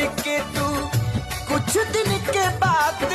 करके तू कुछ दिन के बाद